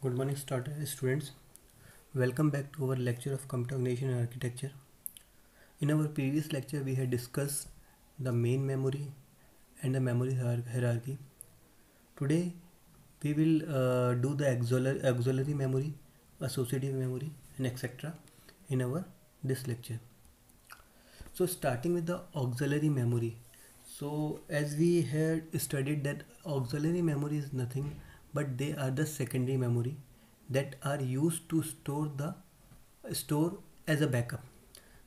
Good morning students. Welcome back to our lecture of computer architecture. In our previous lecture we had discussed the main memory and the memory hierarchy. Today we will uh, do the auxiliary, auxiliary memory, associative memory and etc. in our this lecture. So starting with the auxiliary memory. So as we had studied that auxiliary memory is nothing but they are the secondary memory that are used to store the store as a backup.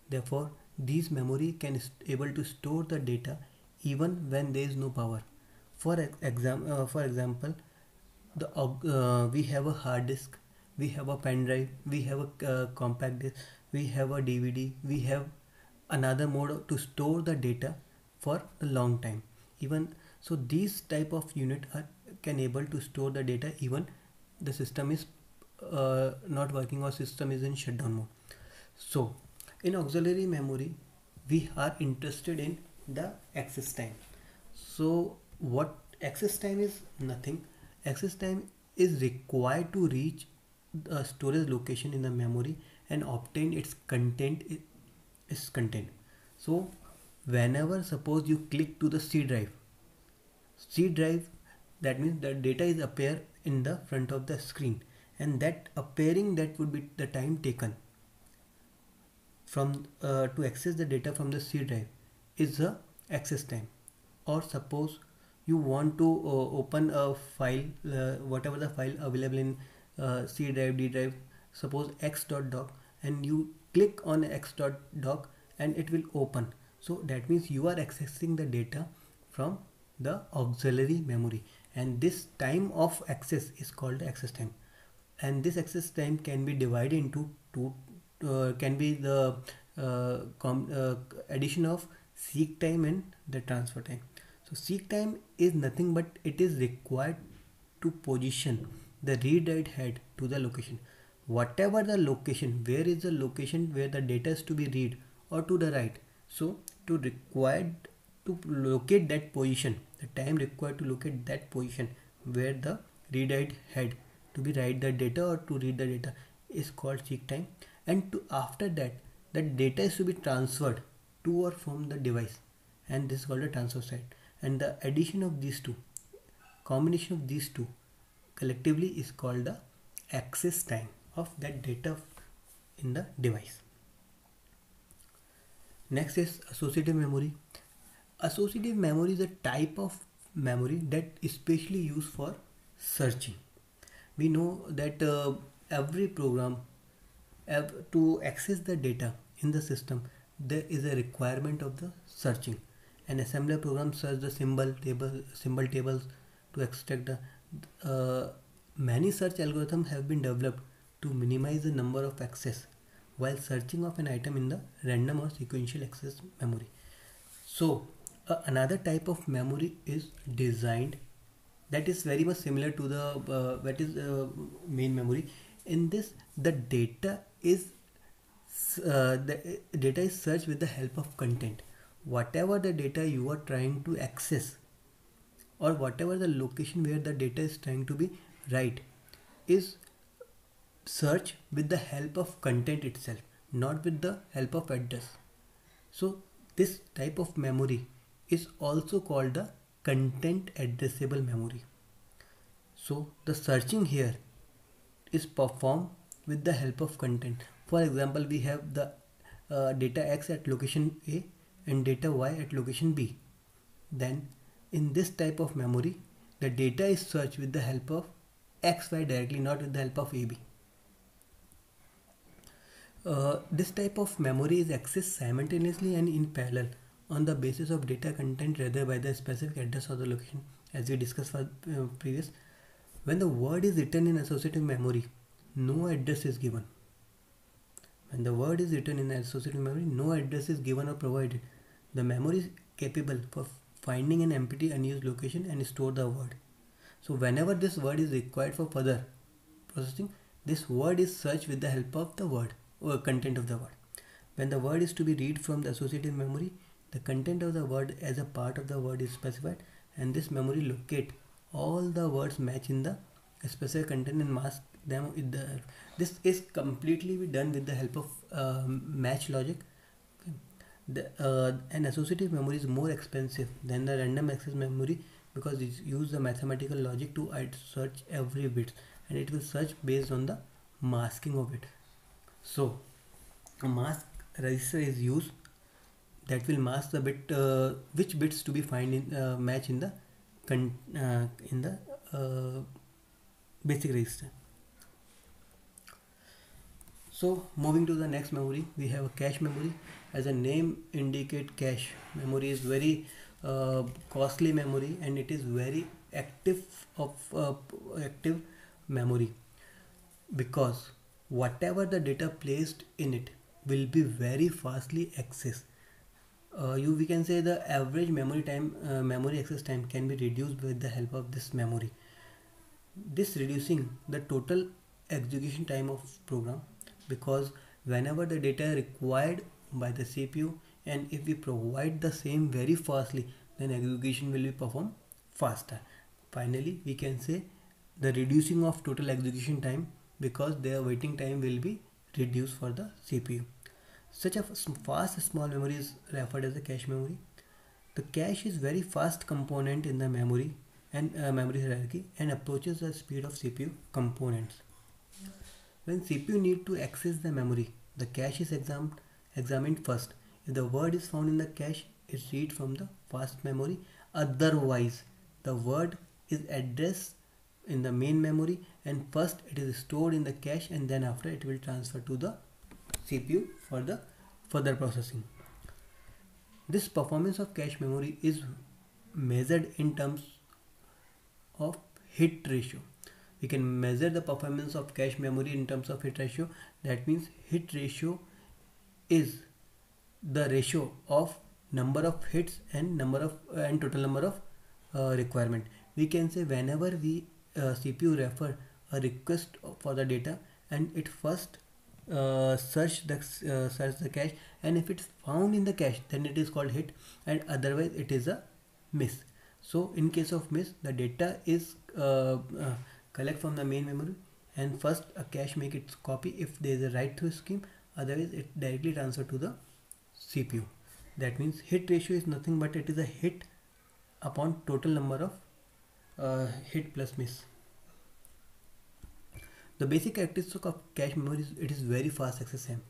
Therefore these memory can able to store the data even when there is no power. For ex- exam uh, for example the uh, we have a hard disk we have a pen drive we have a uh, compact disk we have a dvd we have another mode to store the data for a long time. Even so these type of unit are can able to store the data even the system is uh, not working or system is in shutdown mode. So in auxiliary memory we are interested in the access time. So what access time is? Nothing. Access time is required to reach the storage location in the memory and obtain its content its content. So whenever suppose you click to the c drive c drive that means the data is appear in the front of the screen. And that appearing that would be the time taken from uh, to access the data from the C drive is the access time. Or suppose you want to uh, open a file uh, whatever the file available in uh, C drive D drive suppose x.doc and you click on x.doc and it will open. So that means you are accessing the data from the auxiliary memory and this time of access is called access time. And this access time can be divided into two uh, can be the uh, uh, addition of seek time and the transfer time. So seek time is nothing but it is required to position the read write head to the location. Whatever the location where is the location where the data is to be read or to the write. So to required to locate that position. The time required to locate that position where the read write head to be write the data or to read the data is called seek time. And to after that the data is to be transferred to or from the device. And this is called a transfer side and the addition of these two combination of these two collectively is called the access time of that data in the device. Next is associative memory associative memory is a type of memory that is specially used for searching. We know that uh, every program to access the data in the system there is a requirement of the searching. An assembler program search the symbol table symbol tables to extract the uh, many search algorithms have been developed to minimize the number of access while searching of an item in the random or sequential access memory. So uh, another type of memory is designed that is very much similar to the uh, that is uh, main memory. In this the data is uh, the uh, data is searched with the help of content. Whatever the data you are trying to access or whatever the location where the data is trying to be right is search with the help of content itself not with the help of address. So this type of memory is also called the content addressable memory. So the searching here is performed with the help of content. For example we have the uh, data x at location a and data y at location b. Then in this type of memory the data is searched with the help of xy directly not with the help of ab uh, this type of memory is accessed simultaneously and in parallel on the basis of data content rather by the specific address or the location as we discussed for uh, previous. When the word is written in associative memory no address is given. When the word is written in associative memory no address is given or provided. The memory is capable for finding an empty unused location and store the word. So whenever this word is required for further processing this word is searched with the help of the word or content of the word. When the word is to be read from the associative memory the content of the word as a part of the word is specified and this memory locate. All the words match in the specific content and mask them with the this is completely done with the help of uh, match logic. The, uh, an associative memory is more expensive than the random access memory because it uses the mathematical logic to search every bit and it will search based on the masking of it. So a mask register is used that will mask the bit uh, which bits to be find in uh, match in the uh, in the basic register. So moving to the next memory we have a cache memory. As a name indicate cache memory is very uh, costly memory and it is very active of uh, active memory. Because whatever the data placed in it will be very fastly accessed uh, you we can say the average memory time uh, memory access time can be reduced with the help of this memory. This reducing the total execution time of program because whenever the data required by the CPU and if we provide the same very fastly then execution will be performed faster. Finally we can say the reducing of total execution time because their waiting time will be reduced for the CPU such a fast small memory is referred as a cache memory the cache is very fast component in the memory and uh, memory hierarchy and approaches the speed of CPU components when CPU need to access the memory the cache is examined examined first. If the word is found in the cache, it read from the fast memory. Otherwise, the word is addressed in the main memory and first it is stored in the cache and then after it will transfer to the CPU for the further processing. This performance of cache memory is measured in terms of hit ratio. We can measure the performance of cache memory in terms of hit ratio. That means hit ratio is the ratio of number of hits and number of uh, and total number of uh, requirement we can say whenever we uh, cpu refer a request for the data and it first uh, search the uh, search the cache and if it's found in the cache then it is called hit and otherwise it is a miss. So in case of miss the data is uh, collect from the main memory and first a cache make its copy if there is a write through scheme otherwise it directly transfer to the CPU that means hit ratio is nothing but it is a hit upon total number of uh, hit plus miss the basic characteristic of cache memory is it is very fast access time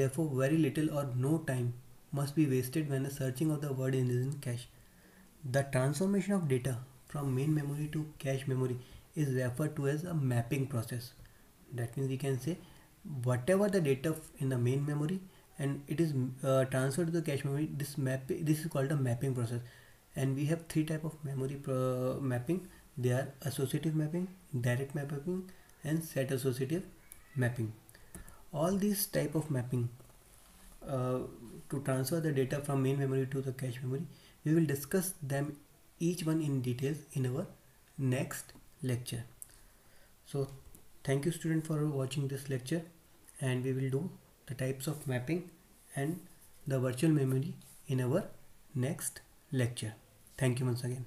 therefore very little or no time must be wasted when the searching of the word is in cache. The transformation of data from main memory to cache memory is referred to as a mapping process. That means we can say whatever the data in the main memory and it is uh, transferred to the cache memory this map this is called a mapping process. And we have three type of memory mapping. They are associative mapping direct mapping and set associative mapping all these type of mapping uh, to transfer the data from main memory to the cache memory we will discuss them each one in details in our next lecture so Thank you student for watching this lecture and we will do the types of mapping and the virtual memory in our next lecture. Thank you once again.